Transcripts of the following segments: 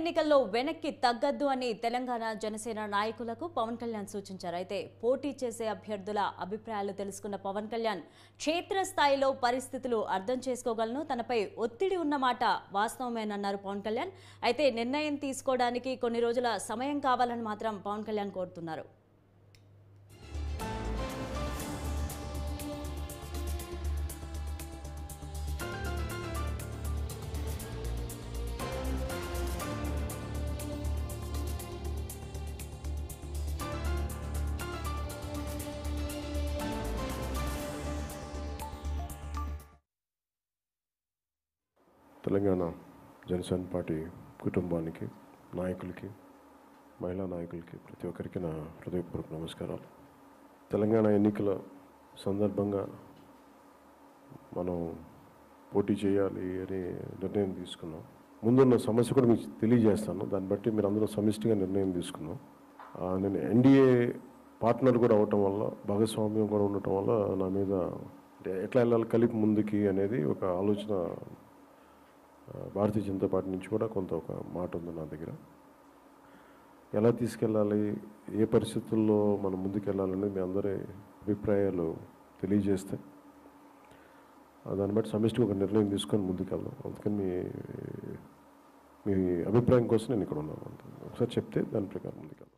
ఎన్నికల్లో వెనక్కి తగ్గద్దు అని తెలంగాణ జనసేన నాయకులకు పవన్ కళ్యాణ్ సూచించారు. అయితే పోటీ చేసే అభ్యర్థుల అభిప్రాయాలు తెలుసుకున్న పవన్ కళ్యాణ్ క్షేత్రస్థాయిలో పరిస్థితులు అర్థం చేసుకోగలను. తనపై ఒత్తిడి ఉన్నమాట వాస్తవమేనన్నారు పవన్ కళ్యాణ్. అయితే నిర్ణయం తీసుకోవడానికి కొన్ని రోజుల సమయం కావాలని మాత్రం పవన్ కళ్యాణ్ కోరుతున్నారు. తెలంగాణ జనసేన పార్టీ కుటుంబానికి నాయకులకి మహిళా నాయకులకి ప్రతి ఒక్కరికి నా హృదయపూర్వక నమస్కారాలు. తెలంగాణ ఎన్నికల సందర్భంగా మనం పోటీ చేయాలి అని నిర్ణయం తీసుకున్నాం. ముందున్న సమస్య కూడా మీకు తెలియజేస్తాను. దాన్ని బట్టి మీరు అందరూ సమిష్టిగా నిర్ణయం తీసుకున్నాం. నేను ఎన్డీఏ పార్ట్నర్ కూడా అవటం వల్ల భాగస్వామ్యం కూడా ఉండటం వల్ల నా మీద ఎట్లా వెళ్ళాలి కలిపి ముందుకి అనేది ఒక ఆలోచన భారతీయ జనతా పార్టీ నుంచి కూడా కొంత ఒక మాట ఉంది నా దగ్గర. ఎలా తీసుకెళ్ళాలి? ఏ పరిస్థితుల్లో మనం ముందుకెళ్ళాలని మీ అందరి అభిప్రాయాలు తెలియజేస్తే దాన్ని బట్టి సమిష్టిగా ఒక నిర్ణయం తీసుకొని ముందుకెళ్దాం. అందుకని మీ మీ అభిప్రాయం కోసం నేను ఇక్కడ ఉన్నాను. ఒకసారి చెప్తే దాని ప్రకారం ముందుకెళ్దాం.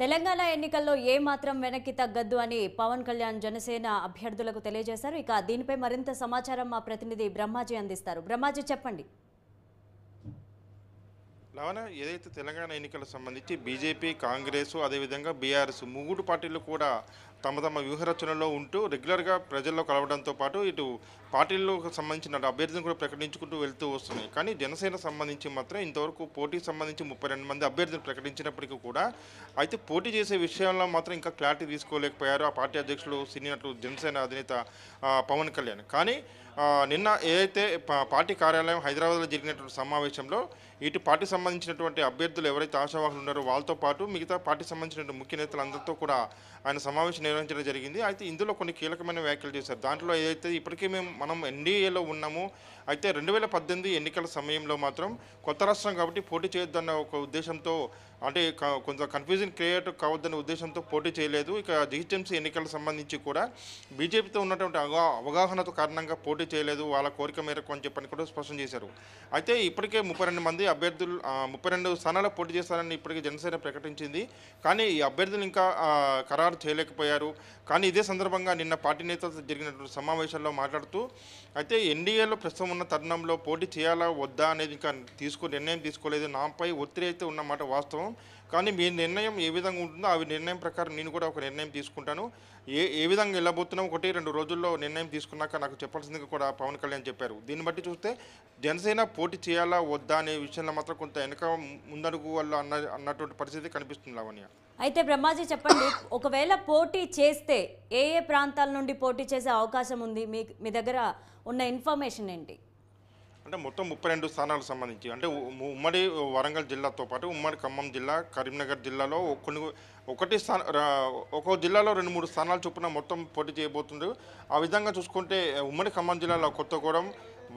తెలంగాణ ఎన్నికల్లో ఏ మాత్రం వెనక్కి తగ్గద్దు అని పవన్ కళ్యాణ్ జనసేన అభ్యర్థులకు తెలియజేశారు. ఇక దీనిపై మరింత సమాచారం మా ప్రతినిధి బ్రహ్మాజీ అందిస్తారు. బ్రహ్మాజీ చెప్పండి. లవణ ఏదైతే తెలంగాణ ఎన్నికలకు సంబంధించి బీజేపీ కాంగ్రెస్ అదేవిధంగా బీఆర్ఎస్ మూడు పార్టీలు కూడా తమ తమ వ్యూహరచనలో ఉంటూ రెగ్యులర్గా ప్రజల్లో కలవడంతో పాటు ఇటు పార్టీలకు సంబంధించిన అభ్యర్థిని కూడా ప్రకటించుకుంటూ వెళ్తూ వస్తున్నాయి. కానీ జనసేన సంబంధించి మాత్రం ఇంతవరకు పోటీకి సంబంధించి ముప్పై రెండు మంది అభ్యర్థులు ప్రకటించినప్పటికీ కూడా అయితే పోటీ చేసే విషయంలో మాత్రం ఇంకా క్లారిటీ తీసుకోలేకపోయారు ఆ పార్టీ అధ్యక్షులు సీనియర్ జనసేన అధినేత పవన్ కళ్యాణ్. కానీ నిన్న ఏదైతే పార్టీ కార్యాలయం హైదరాబాద్లో జరిగినటువంటి సమావేశంలో ఇటు పార్టీ సంబంధించినటువంటి అభ్యర్థులు ఎవరైతే ఆశావాహులు ఉన్నారో వాళ్ళతో పాటు మిగతా పార్టీ సంబంధించిన ముఖ్య నేతలందరితో కూడా ఆయన సమావేశం నిర్వహించడం జరిగింది. అయితే ఇందులో కొన్ని కీలకమైన వ్యాఖ్యలు చేశారు. దాంట్లో ఏదైతే ఇప్పటికీ మేము మనం ఎన్డీఏలో ఉన్నాము అయితే రెండు వేల పద్దెనిమిది ఎన్నికల సమయంలో మాత్రం కొత్త రాష్ట్రం కాబట్టి పోటీ చేయొద్దన్న ఒక ఉద్దేశంతో అంటే కొంచెం కొంత కన్ఫ్యూజన్ క్రియేట్ కావద్దనే ఉద్దేశంతో పోటీ చేయలేదు. ఇక జిహెచ్ఎంసీ ఎన్నికల సంబంధించి కూడా బీజేపీతో ఉన్నటువంటి అవగా అవగాహనతో కారణంగా పోటీ చేయలేదు. వాళ్ళ కోరిక మేరకు అని చెప్పని కూడా స్పష్టం చేశారు. అయితే ఇప్పటికే ముప్పై రెండు మంది అభ్యర్థులు ముప్పై రెండు స్థానాల్లో పోటీ చేస్తారని ఇప్పటికే జనసేన ప్రకటించింది. కానీ ఈ అభ్యర్థులు ఇంకా ఖరారు చేయలేకపోయారు. కానీ ఇదే సందర్భంగా నిన్న పార్టీ నేతలతో జరిగినటువంటి సమావేశంలో మాట్లాడుతూ అయితే ఎన్డీఏలో ప్రస్తుతం ఉన్న తరుణంలో పోటీ చేయాలా వద్దా అనేది ఇంకా తీసుకో నిర్ణయం తీసుకోలేదు. నాపై ఒత్తిడి అయితే ఉన్నమాట వాస్తవం. కానీ మీ నిర్ణయం ఏ విధంగా ఉంటుందో ఆ నిర్ణయం ప్రకారం నేను కూడా ఒక నిర్ణయం తీసుకుంటాను. ఏ ఏ విధంగా వెళ్ళబోతున్నాం ఒకటి రెండు రోజుల్లో నిర్ణయం తీసుకున్నాక నాకు చెప్పాల్సిందిగా కూడా పవన్ కళ్యాణ్ చెప్పారు. దీన్ని బట్టి చూస్తే జనసేన పోటీ చేయాలా వద్దా అనే విషయంలో మాత్రం కొంత వెనక ముందడుగు వల్ల అన్న అన్నటువంటి పరిస్థితి కనిపిస్తుంది లావణ్య. అయితే బ్రహ్మాజీ చెప్పండి ఒకవేళ పోటీ చేస్తే ఏ ఏ ప్రాంతాల నుండి పోటీ చేసే అవకాశం ఉంది? మీ మీ దగ్గర ఉన్న ఇన్ఫర్మేషన్ ఏంటి? అంటే మొత్తం ముప్పై రెండు స్థానాలకు సంబంధించి. అంటే ఉమ్మడి వరంగల్ జిల్లాతో పాటు ఉమ్మడి ఖమ్మం జిల్లా కరీంనగర్ జిల్లాలో కొన్ని ఒకటి స్థాన ఒక్కో జిల్లాలో రెండు మూడు స్థానాలు చొప్పున మొత్తం పోటీ చేయబోతుండ్రు. ఆ విధంగా చూసుకుంటే ఉమ్మడి ఖమ్మం జిల్లాలో కొత్తగూడెం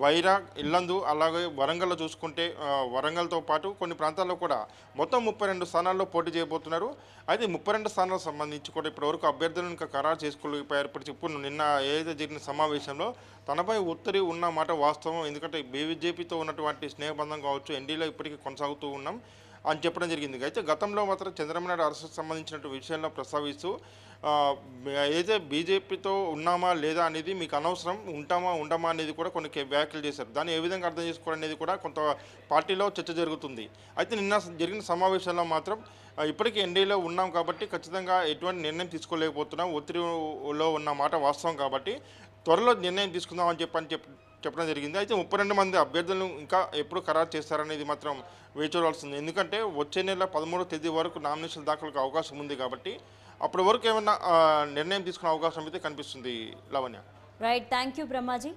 వైరా ఇల్లందు అలాగే వరంగల్లో చూసుకుంటే వరంగల్తో పాటు కొన్ని ప్రాంతాల్లో కూడా మొత్తం ముప్పై రెండు స్థానాల్లో పోటీ చేయబోతున్నారు. అయితే ముప్పై రెండు స్థానాలకు సంబంధించి కూడా ఇప్పటివరకు అభ్యర్థులను ఇంకా ఖరారు చేసుకోలేకపోయారు ఇప్పుడు ఇప్పుడు నిన్న ఏదైతే జరిగిన సమావేశంలో తనపై ఒత్తిడి ఉన్న మాట వాస్తవం. ఎందుకంటే బీజేపీతో ఉన్నటువంటి స్నేహబంధం కావచ్చు ఎన్డీలో ఇప్పటికీ కొనసాగుతూ ఉన్నాం. అని చెప్పడం జరిగింది. అయితే గతంలో మాత్రం చంద్రబాబు నాయుడు అరెస్ట్ సంబంధించిన విషయంలో ప్రస్తావిస్తూ ఆ, ఏదైతే బీజేపీతో ఉన్నామా లేదా అనేది మీకు అనవసరం ఉంటామా ఉండమా అనేది కూడా కొన్ని వ్యాఖ్యలు చేశారు. దాన్ని ఏ విధంగా అర్థం చేసుకోవడం అనేది కూడా కొంత పార్టీలో చర్చ జరుగుతుంది. అయితే నిన్న జరిగిన సమావేశంలో మాత్రం ఇప్పటికీ ఎన్డీఏలో ఉన్నాం కాబట్టి ఖచ్చితంగా ఎటువంటి నిర్ణయం తీసుకోలేకపోతున్నాం. ఒత్తిడిలో ఉన్న మాట వాస్తవం కాబట్టి త్వరలో నిర్ణయం తీసుకుందామని చెప్పని చెప్పి చెప్పడం జరిగింది. అయితే ముప్పై రెండు మంది అభ్యర్థులను ఇంకా ఎప్పుడు ఖరారు చేస్తారనేది మాత్రం వేచి చూడాల్సింది. ఎందుకంటే వచ్చే నెల పదమూడో తేదీ వరకు నామినేషన్ దాఖలకు అవకాశం ఉంది కాబట్టి అప్పటి వరకు ఏమైనా నిర్ణయం తీసుకునే అవకాశం అయితే కనిపిస్తుంది. Lavanya. Right thank you Brahmaji